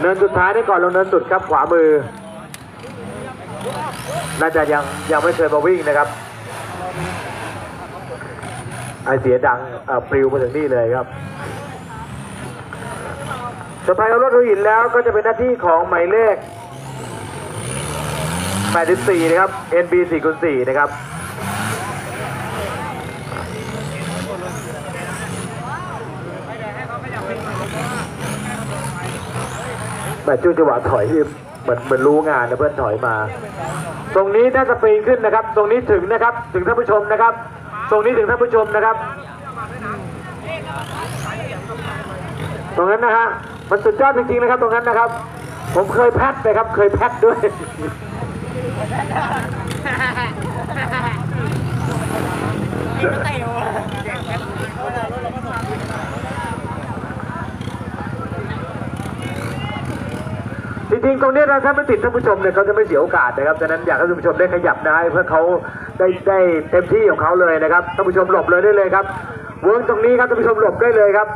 เนินสุดท้ายนี่ก่อนลงเนินสุดครับขวามือ น่าจะยังยังไม่เคยมาวิ่งนะครับ ไอเสียดังปลิวมาถึงนี่เลยครับสะพายเอารถหินแล้วก็จะเป็นหน้าที่ของหมายเลข 84 นะครับ NB 4 4 นะครับ แต่จู้จังหวะถอยที่เหมือนเหมือนรู้งานนะเพื่อนถอยมา ตรงนี้ถ้าสปริงขึ้นนะครับ ตรงนี้ถึงนะครับ ถึงท่านผู้ชมนะครับ ตรงนี้ถึงท่านผู้ชมนะครับ ตรงนั้นนะฮะมันสุดยอดจริงๆนะครับ ตรงนั้นนะครับ ผมเคยแพทเลยครับ เคยแพทด้วย จริงๆตรงนี้นะถ้าไม่ติดท่านผู้ชมเนี่ยเขาจะไม่เสียโอกาสนะครับฉะนั้นอยากให้ท่านผู้ชมได้ขยับได้เพื่อเขาได้ได้เต็มที่ของเขาเลยนะครับท่านผู้ชมหลบเลยได้เลยครับเวิร์กตรงนี้ครับท่านผู้ชมหลบได้เลยครับ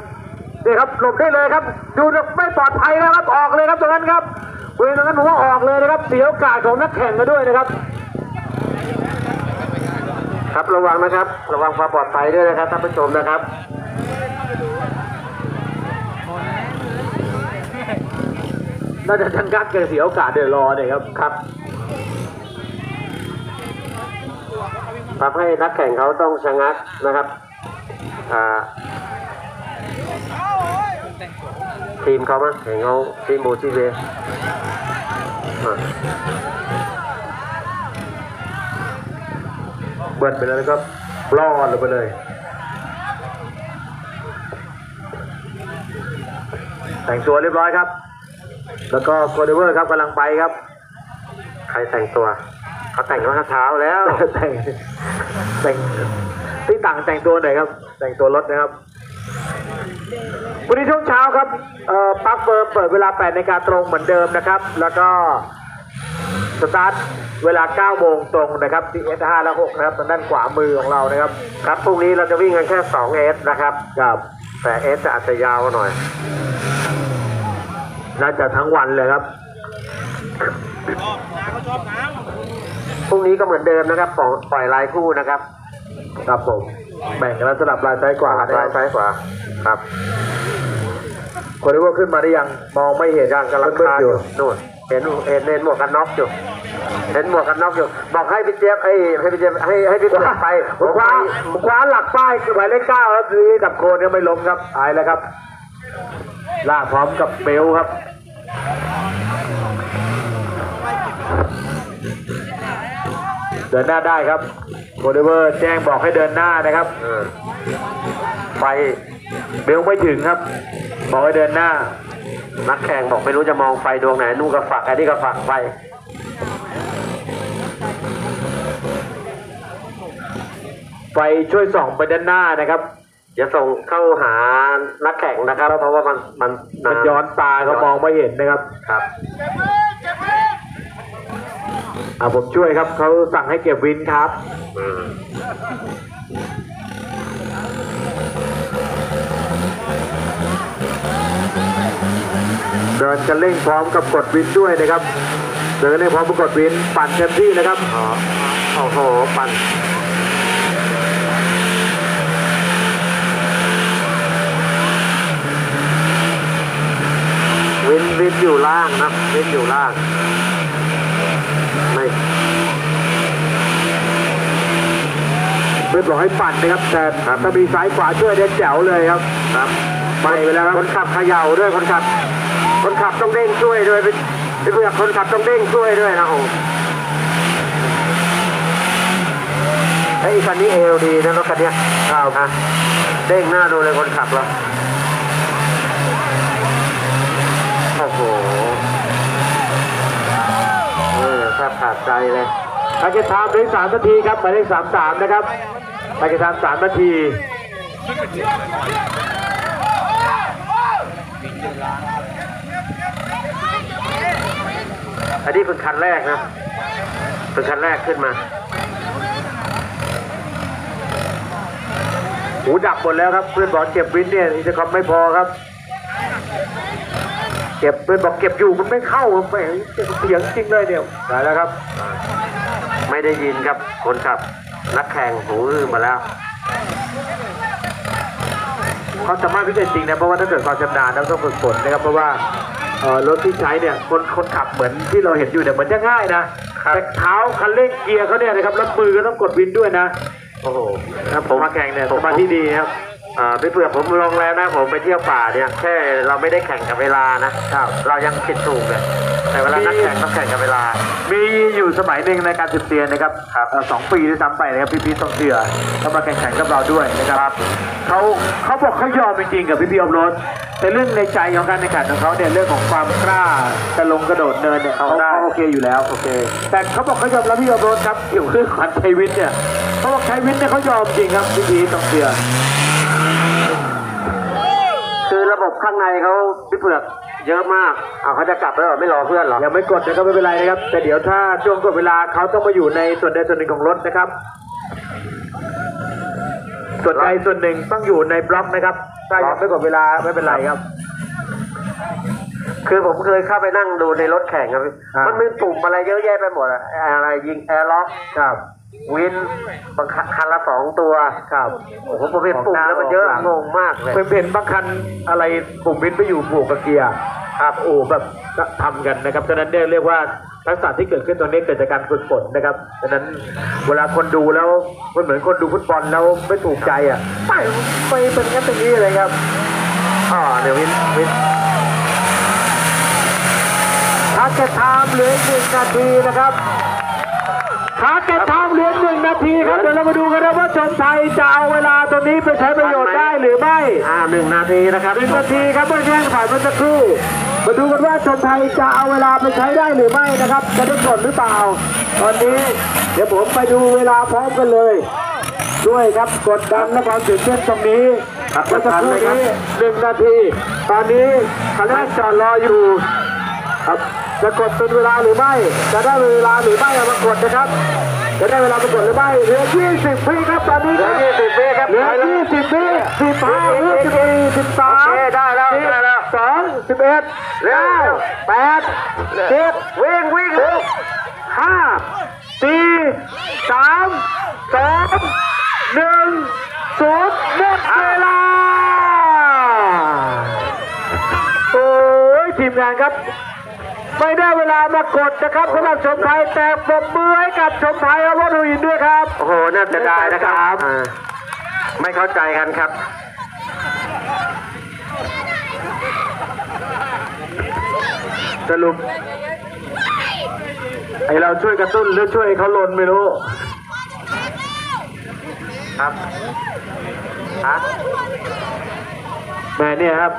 นี่ครับหลบได้เลยครับ ดูไม่ปลอดภัยนะครับออกเลยครับตรงนั้นครับเวิร์ตรงนั้นผมว่าออกเลยนะครับเสียโอกาสของนักแข่งกันด้วยนะครับ ครับระวังนะครับ ระวังความปลอดภัยด้วยนะครับท่านผู้ชมนะครับ น่าจะชันกักเกเสียโอกาสเดี๋ยวรอเนี่ยครับครับทำให้นักแข่งเขาต้องชะงักนะครับอ่าทีมเขามั้งแข่งเขาทีมโมจิเวอะเบิดไปแล้วนะครับรอดลงไปเลยแต่งตัวเรียบร้อยครับ แล้วก็ co-driver ครับกำลังไปครับ ใครแต่งตัว เขาแต่งมาเช้าแล้ว แต่งแต่งที่ต่างแต่งตัวหน่อยครับ แต่งตัวรถนะครับวันนี้ช่วงเช้าครับเอ่อ parc fermé เปิดเวลา8นาฬิกาตรงเหมือนเดิมนะครับ แล้วก็สตาร์ทเวลา9โมงตรงนะครับที่ S5 และ6นะครับทางด้านขวามือของเรานะครับ ครับพรุ่งนี้เราจะวิ่งกันแค่2 S นะครับ ครับ แต่ S จะอาจจะยาวหน่อย น่าจะทั้งวันเลยครับพรุ่งนี้ก็เหมือนเดิมนะครับปล่อยปล่อยลายคู่นะครับ ครับผม แบ่งกันแล้วสลับลายซ้ายขวาลายซ้ายขวา ครับคนที่ว่าขึ้นมาได้ยัง มองไม่เห็นยังกำลังคาอยู่นู่นเห็นเห็นเห็นหมวกกันน็อกอยู่ เห็นหมวกกันน็อกอยู่ บอกให้พี่เจี๊ยบให้ให้พี่เจี๊ยบให้ให้พี่เจี๊ยบไปผมคว้าผมคว้าหลักป้ายคือหมายเลขเก้าครับทีนี้ดับโคนก็ไม่ล้มครับหายแล้วครับ ลากพร้อมกับเบลครับเดินหน้าได้ครับโคเดเวอร์แจ้งบอกให้เดินหน้านะครับไฟเบลไม่ถึงครับ บอกให้เดินหน้า นักแข่งบอกไม่รู้จะมองไฟดวงไหนนู่นก็ฝักอันนี้ก็ฝักไฟไฟช่วยส่องไปด้านหน้านะครับ อย่าส่งเข้าหานักแข่งนะครับ เพราะว่ามันมันมันย้อนตาเขามองไม่เห็นนะครับครับ อ่าผมช่วยครับเขาสั่งให้เก็บวินครับเดินจะเร่งพร้อมกับกดวินด้วยนะครับ เดินเร่งพร้อมกับกดวินปั่นเต็มที่นะครับ อ๋อโอ้โหปั่น วินวินอยู่ล่างนะวินอยู่ล่าง ไม่เรียบร้อยปั่นนะครับ แต่ถ้ามีซ้ายขวาช่วยเด่นแจ๋วเลยครับ ครับ ไปไปแล้วครับคนขับเขย่าด้วยคนขับ คนขับต้องเด้งช่วยด้วยเป็นเป็นเพื่อคนขับต้องเด้งช่วยด้วยนะโอ้ไอ้ยคันนี้เอลดีนะรถคันเนี้ยครับฮะเด้งหน้าดูเลยคนขับแล้ว โอ้โหเออแทบขาดใจเลย target time เหลือสามนาทีครับหมายเลขสามสามนะครับ target time สามนาทีอันนี้เป็นคันแรกนะเป็นคันแรกขึ้นมาหูดับหมดแล้วครับเพื่อนบอกเก็บวินเนี่ยอินเตอร์คอมไม่พอครับ ก็บเพื่อนบอกเก็บอยู่มันไม่เข้าแหมเสียงจริงเลยเดียวได้แล้วครับ ไม่ได้ยินครับคนขับ นักแข่งหูอื้อมาแล้วเขาสามารถพิเศษจริงนะเพราะว่าถ้าเกิดความชำนาญแล้วต้องฝึกฝนนะครับเพราะว่าเอ่อรถที่ใช้เนี่ยคนคนขับเหมือนที่เราเห็นอยู่เนี่ยเหมือนจะง่ายนะแต่เท้าคันเร่งเกียร์เขาเนี่ยนะครับแล้วมือก็ต้องกดวินด้วยนะโอ้โหนะผมมาแข่งเนี่ยสมาธิดีนะครับ อ่าพี่เผือกผมลงแล้วนะ ผมไปเที่ยวป่าเนี่ยแค่เราไม่ได้แข่งกับเวลานะครับเรายังผิดถูกเลยแต่เวลานักแข่งต้องแข่งกับเวลา มีอยู่สมัยหนึ่งในการสิบเตียนนะครับเอ่อสองปีด้วยซ้ำไปนะครับพี่พีทต้องเสือเขามาแข่งขันกับเราด้วยนะครับเขาเขาบอกเขายอมจริงๆกับพี่พีออฟโรดแต่เรื่องในใจของการแข่งขันของเขาเนี่ยเรื่องของความกล้าจะลงกระโดดเนินเนี่ยเขาเขาโอเคอยู่แล้วโอเค แต่เขาบอกเขายอมรับพี่ออฟโรดครับเกี่ยวกับเรื่องขวัญชัยวิทย์เนี่ยเขาบอกชัยวิทย์เนี่ยเขายอมจริงครับพี่พีทต้องเสือคือ ระบบข้างในเขาพี่เผือกเยอะมากเอาเขาจะกลับแล้วเหรอไม่รอเพื่อนเหรอยังไม่กดนะครับไม่เป็นไรนะครับ แต่เดี๋ยวถ้าช่วงกดเวลาเขาต้องมาอยู่ในส่วนใดส่วนหนึ่งของรถนะครับ ส่วนใดส่วนหนึ่งต้องอยู่ในบล็อกนะครับถ้ายังไม่กดเวลาไม่เป็นไรครับ คือผมเคยเข้าไปนั่งดูในรถแข่งครับอ่ามัมันมีปุ่มอะไรเยอะแยะไปหมดอะอะไรยิง air lock ครับ winch บางคันละสองตัว ครับโอ้โหผมเห็นปุ่มแล้วมันเยอะงงมากเลยเป็นเป็นบางคันอะไรปุ่ม winch ไปอยู่ผูกกับเกียร์ครับโอ้แบบทำกันนะครับฉะนั้นเนี่ยเรียกว่าทักษะที่เกิดขึ้นตรงนี้เกิดจากการฝึกฝนนะครับฉะนั้นเวลาคนดูแล้วมันเหมือนคนดูฟุตบอลแล้วไม่ถูกใจอะไปไปเป็นงั้นเป็นนี้เลยครับอ๋อเดี๋ยววินวิน target time เหลืออีกหนึ่งนาทีนะครับทาร์เก็ตไทม์เหลือห นึ่งนาทีครับเดี๋ยวเรามาดูกันนะว่าชมไทยจะเอาเวลาตัวนี้ไปใช้ประโยชน์ได้หรือไม่อ่าหนึ่งนาทีนะครับหนึ่งนาทีครับเมื่อแข่งผ่านเมื่อสักครู่มาดูกันว่าชมไทยจะเอาเวลาไปใช้ได้หรือไม่นะครับ จะได้ผลหรือเปล่า ตอนนี้ เดี๋ยวผมไปดูเวลาพร้อมกันเลยด้วยครับกดดันและความตื่นเต้นตรงนี้เมื่อสักครู่นี้หนึ่งนาที ตอนนี้คันแรกจอดรออยู่ครับจะกดเป็นเวลาหรือไม่ จะได้เวลาหรือไม่เอามากดนะครับ จะได้เวลามากดหรือไม่เหลือ 20วิครับตอนนี้เหลือ20วิครับเหลือ20วิ15วิ14 13โอเคได้แล้วได้แล้ว12 11เร็ว9 8 7วิ่งวิ่งเร็วห้าสี่สามสองหนึ่งศูนย์หมดเวลา โอ้ยทีมงานครับ ไม่ได้เวลามากดนะครับสำหรับชมไทยแต่ปรบมือให้กับชมไทยเอารถดูอินด้วยครับ โอ้โห น่าจะได้นะครับครับอ่าไม่เข้าใจกันครับ สรุป ไอเราช่วยกระตุ้นหรือช่วยให้เขาลนไม่รู้ ครับฮะแหม่เนี่ยครับ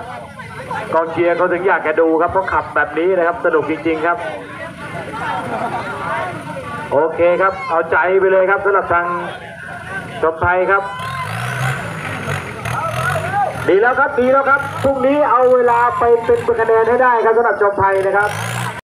กองเชียร์เขาถึงอยากจะดูครับเพราะขับแบบนี้นะครับสนุกจริง ๆครับ โอเคครับ เอาใจไปเลยครับสำหรับทางชมไทยครับ ดีแล้วครับดีแล้วครับพรุ่งนี้เอาเวลาไปเป็นคะแนนให้ได้ครับสำหรับชมไทยนะครับ